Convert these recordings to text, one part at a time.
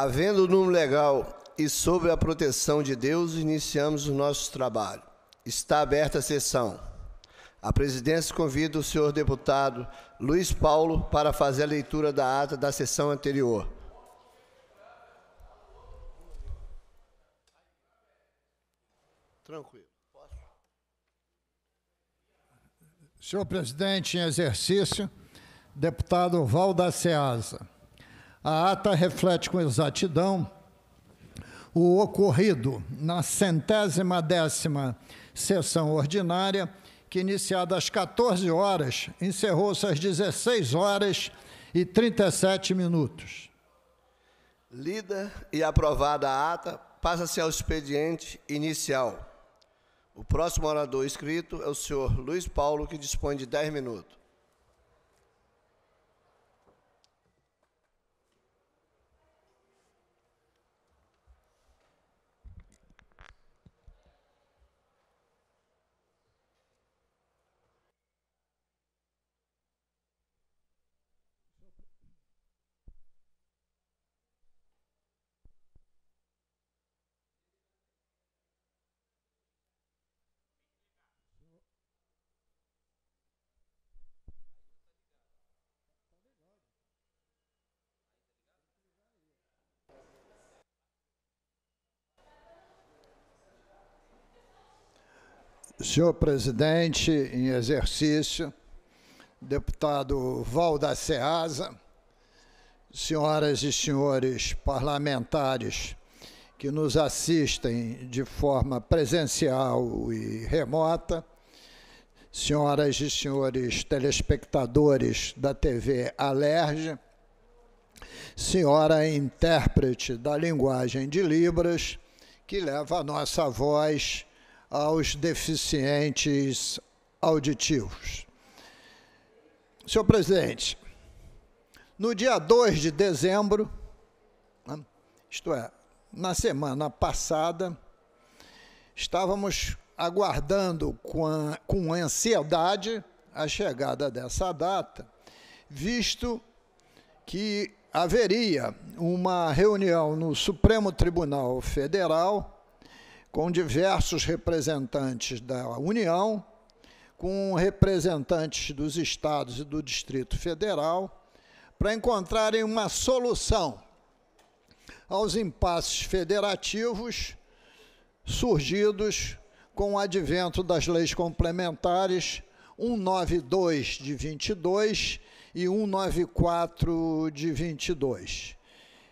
Havendo o número legal e sob a proteção de Deus, iniciamos o nosso trabalho. Está aberta a sessão. A presidência convida o senhor deputado Luiz Paulo para fazer a leitura da ata da sessão anterior. Tranquilo. Senhor presidente em exercício, deputado Valdaceasa, a ata reflete com exatidão o ocorrido na centésima décima sessão ordinária, que iniciada às 14 horas, encerrou-se às 16 horas e 37 minutos. Lida e aprovada a ata, passa-se ao expediente inicial. O próximo orador inscrito é o senhor Luiz Paulo, que dispõe de 10 minutos. Senhor presidente em exercício, deputado Valda Ceasa, senhoras e senhores parlamentares que nos assistem de forma presencial e remota, senhoras e senhores telespectadores da TV Alerge, senhora intérprete da linguagem de Libras, que leva a nossa voz aos deficientes auditivos. Senhor presidente, no dia 2 de dezembro, né, isto é, na semana passada, estávamos aguardando com, a, com ansiedade a chegada dessa data, visto que haveria uma reunião no Supremo Tribunal Federal com diversos representantes da União, com representantes dos estados e do Distrito Federal, para encontrarem uma solução aos impasses federativos surgidos com o advento das leis complementares 192 de 22 e 194 de 22.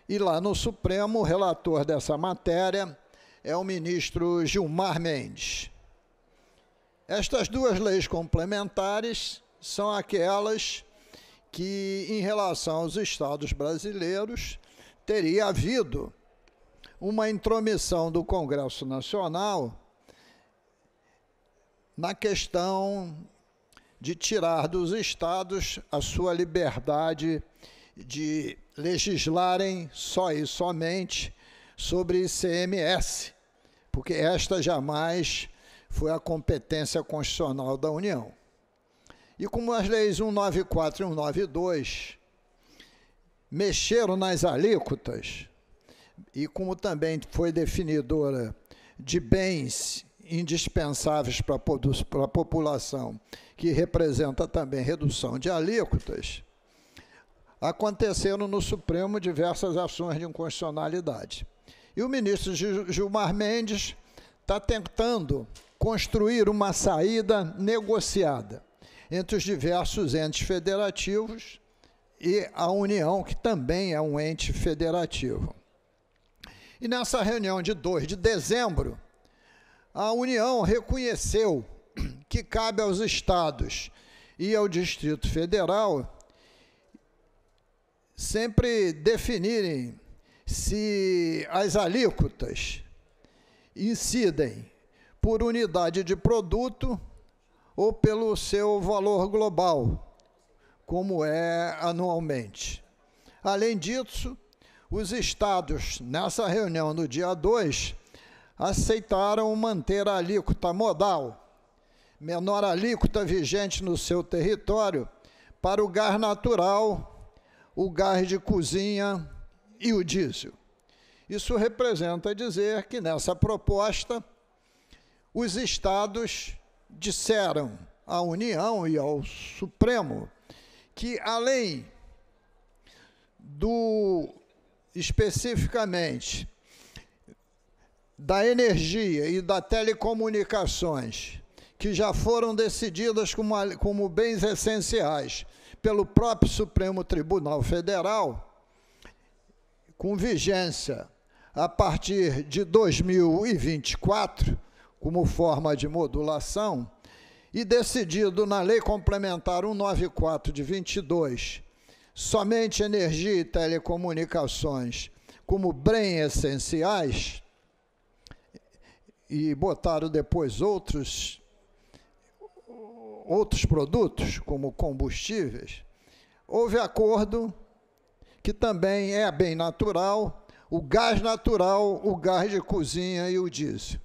E lá no Supremo, o relator dessa matéria é o ministro Gilmar Mendes. Estas duas leis complementares são aquelas que, em relação aos estados brasileiros, teria havido uma intromissão do Congresso Nacional na questão de tirar dos estados a sua liberdade de legislarem só e somente sobre ICMS, porque esta jamais foi a competência constitucional da União. E como as leis 194 e 192 mexeram nas alíquotas, e como também foi definidora de bens indispensáveis para a população, que representa também redução de alíquotas, aconteceram no Supremo diversas ações de inconstitucionalidade. E o ministro Gilmar Mendes está tentando construir uma saída negociada entre os diversos entes federativos e a União, que também é um ente federativo. E nessa reunião de 2 de dezembro, a União reconheceu que cabe aos estados e ao Distrito Federal sempre definirem se as alíquotas incidem por unidade de produto ou pelo seu valor global, como é anualmente. Além disso, os estados, nessa reunião no dia 2, aceitaram manter a alíquota modal, menor alíquota vigente no seu território, para o gás natural, o gás de cozinha e o diesel. Isso representa dizer que nessa proposta os estados disseram à União e ao Supremo que além do especificamente da energia e da telecomunicações, que já foram decididas como, como bens essenciais pelo próprio Supremo Tribunal Federal, com vigência a partir de 2024, como forma de modulação, e decidido na Lei Complementar 194 de 22, somente energia e telecomunicações como bem essenciais, e botaram depois outros, outros produtos, como combustíveis, houve acordo que também é bem natural, o gás natural, o gás de cozinha e o diesel.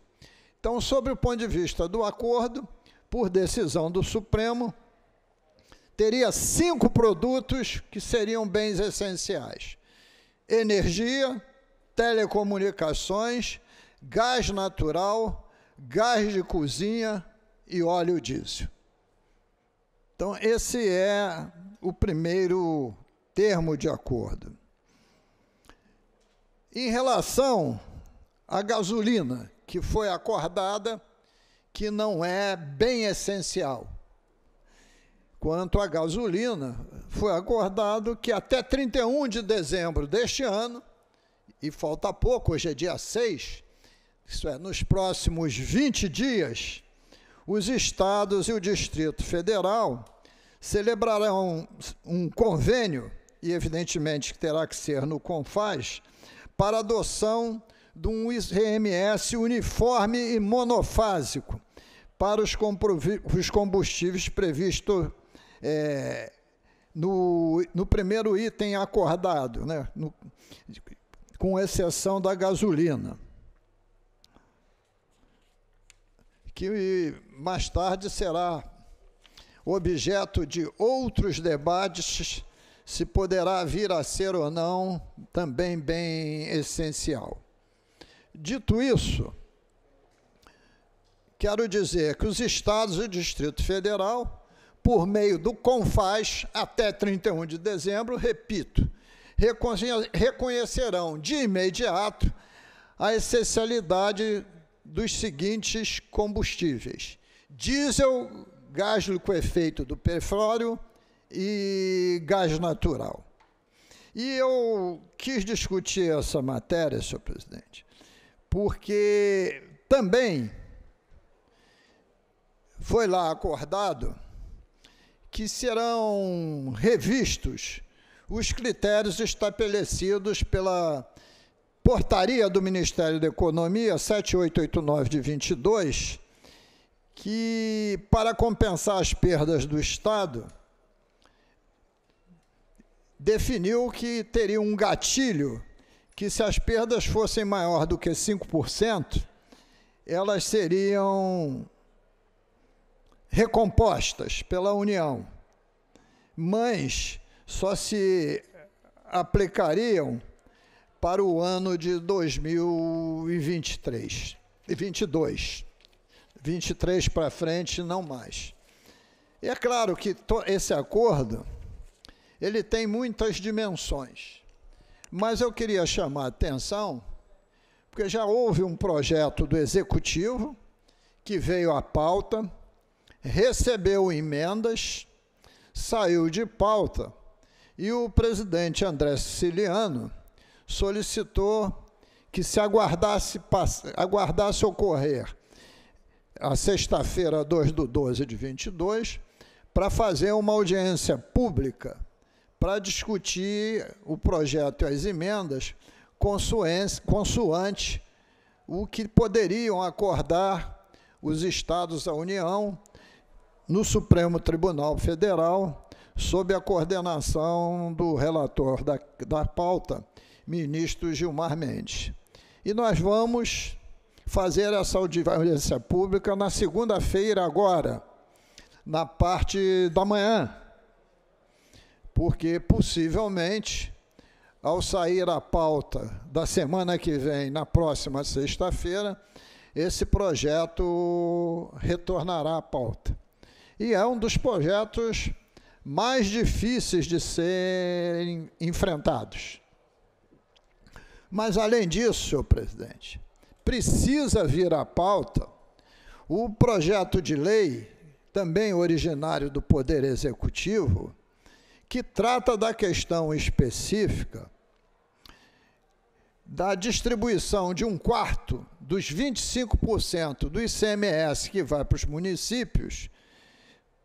Então, sob o ponto de vista do acordo, por decisão do Supremo, teria cinco produtos que seriam bens essenciais: energia, telecomunicações, gás natural, gás de cozinha e óleo diesel. Então, esse é o primeiro termo de acordo. Em relação à gasolina, que foi acordada, que não é bem essencial. Quanto à gasolina, foi acordado que até 31 de dezembro deste ano, e falta pouco, hoje é dia 6, isso é, nos próximos 20 dias, os estados e o Distrito Federal celebrarão um convênio, e evidentemente que terá que ser no CONFAS, para adoção de um ICMS uniforme e monofásico para os combustíveis previsto é, no, no primeiro item acordado, né, no, com exceção da gasolina. que mais tarde será objeto de outros debates, se poderá vir a ser ou não também bem essencial. Dito isso, quero dizer que os estados e Distrito Federal, por meio do CONFAS, até 31 de dezembro, repito, reconhecerão de imediato a essencialidade dos seguintes combustíveis: diesel, gás liquefeito do petróleo e gás natural. E eu quis discutir essa matéria, senhor presidente, porque também foi lá acordado que serão revistos os critérios estabelecidos pela portaria do Ministério da Economia 7889 de 22, que para compensar as perdas do Estado, definiu que teria um gatilho que se as perdas fossem maior do que 5%, elas seriam recompostas pela União, mas só se aplicariam para o ano de 2023 e 22. 23 para frente, não mais. E é claro que esse acordo ele tem muitas dimensões. Mas eu queria chamar a atenção porque já houve um projeto do executivo que veio à pauta, recebeu emendas, saiu de pauta e o presidente André Siciliano solicitou que se aguardasse, aguardasse ocorrer a sexta-feira, 2 do 12 de 22, para fazer uma audiência pública para discutir o projeto e as emendas consoante o que poderiam acordar os estados da União no Supremo Tribunal Federal, sob a coordenação do relator da, da pauta, ministro Gilmar Mendes. E nós vamos fazer essa audiência pública na segunda-feira, agora, na parte da manhã, porque possivelmente ao sair a pauta da semana que vem, na próxima sexta-feira, esse projeto retornará à pauta. E é um dos projetos mais difíceis de serem enfrentados. Mas, além disso, senhor presidente, precisa vir à pauta o projeto de lei, também originário do Poder Executivo, que trata da questão específica da distribuição de um quarto dos 25% do ICMS que vai para os municípios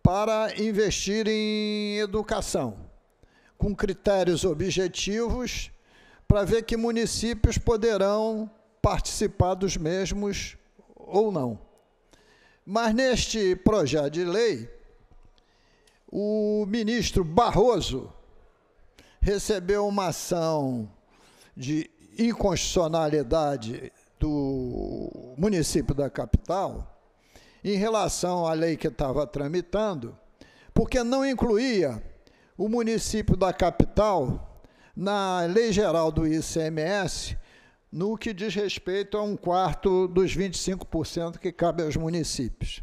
para investir em educação, com critérios objetivos para ver que municípios poderão participar dos mesmos ou não. Mas neste projeto de lei, o ministro Barroso recebeu uma ação de inconstitucionalidade do município da capital em relação à lei que estava tramitando, porque não incluía o município da capital na lei geral do ICMS no que diz respeito a um quarto dos 25% que cabe aos municípios.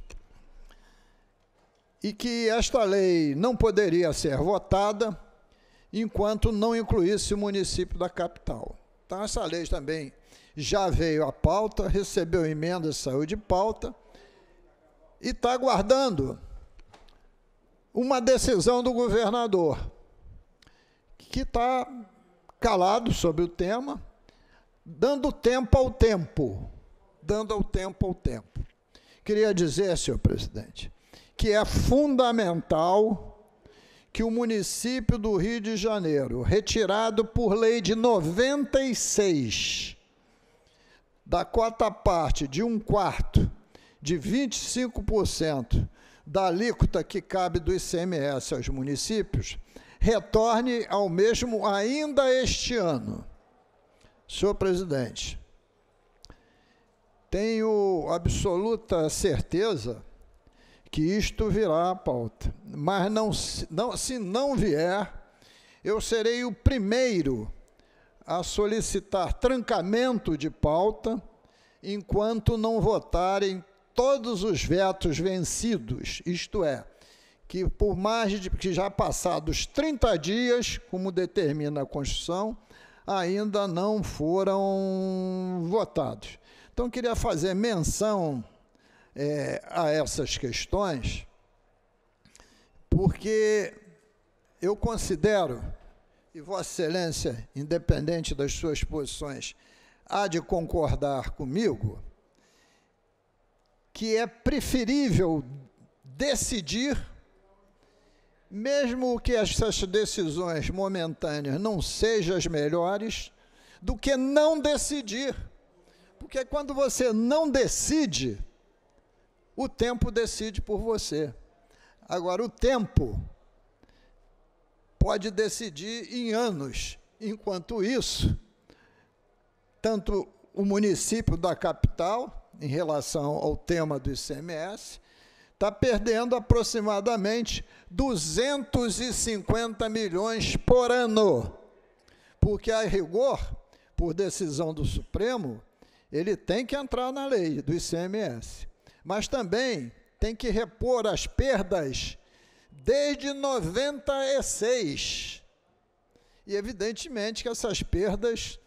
E que esta lei não poderia ser votada enquanto não incluísse o município da capital. Então, essa lei também já veio à pauta, recebeu emenda, saiu de pauta, e está aguardando uma decisão do governador, que está calado sobre o tema, dando tempo ao tempo. Dando ao tempo ao tempo. Queria dizer, senhor presidente, que é fundamental que o município do Rio de Janeiro, retirado por lei de 96, da cota parte de um quarto, de 25% da alíquota que cabe do ICMS aos municípios, retorne ao mesmo ainda este ano. Senhor presidente, tenho absoluta certeza que isto virá à pauta. Mas não, não, se não vier, eu serei o primeiro a solicitar trancamento de pauta enquanto não votarem todos os vetos vencidos, isto é, que por mais de que já passados 30 dias, como determina a Constituição, ainda não foram votados. Então, queria fazer menção é, a essas questões, porque eu considero, e Vossa Excelência, independente das suas posições, há de concordar comigo, que é preferível decidir, mesmo que essas decisões momentâneas não sejam as melhores, do que não decidir. Porque quando você não decide, o tempo decide por você. Agora, o tempo pode decidir em anos. Enquanto isso, tanto o município da capital, em relação ao tema do ICMS, está perdendo aproximadamente 250 milhões por ano. Porque, a rigor, por decisão do Supremo, ele tem que entrar na lei do ICMS mas também tem que repor as perdas desde 96. E evidentemente que essas perdas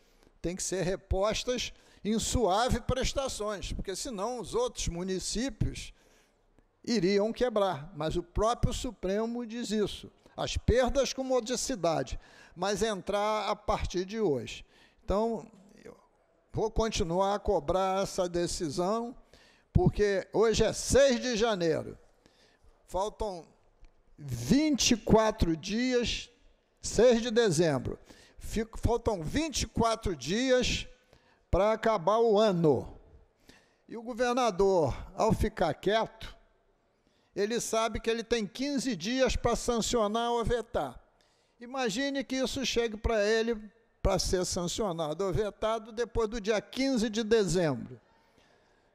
têm que ser repostas em suave prestações, porque senão os outros municípios iriam quebrar. Mas o próprio Supremo diz isso. As perdas com modicidade, mas entrar a partir de hoje. Então, vou continuar a cobrar essa decisão porque hoje é 6 de janeiro. Faltam 24 dias, 6 de dezembro. Fico, faltam 24 dias para acabar o ano. E o governador, ao ficar quieto, ele sabe que ele tem 15 dias para sancionar ou vetar. Imagine que isso chegue para ele para ser sancionado ou vetado depois do dia 15 de dezembro.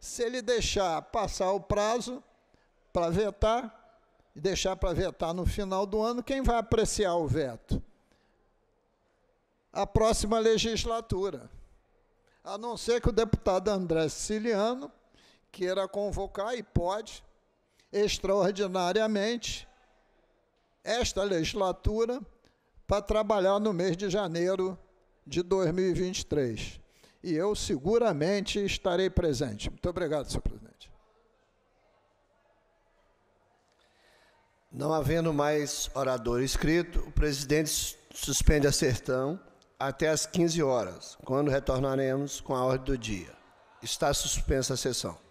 Se ele deixar passar o prazo para vetar, e deixar para vetar no final do ano, quem vai apreciar o veto? a próxima legislatura. A não ser que o deputado André Siciliano queira convocar, e pode, extraordinariamente, esta legislatura para trabalhar no mês de janeiro de 2023. E eu seguramente estarei presente. Muito obrigado, senhor presidente. Não havendo mais orador inscrito, o presidente suspende a sessão até às 15 horas, quando retornaremos com a ordem do dia. Está suspensa a sessão.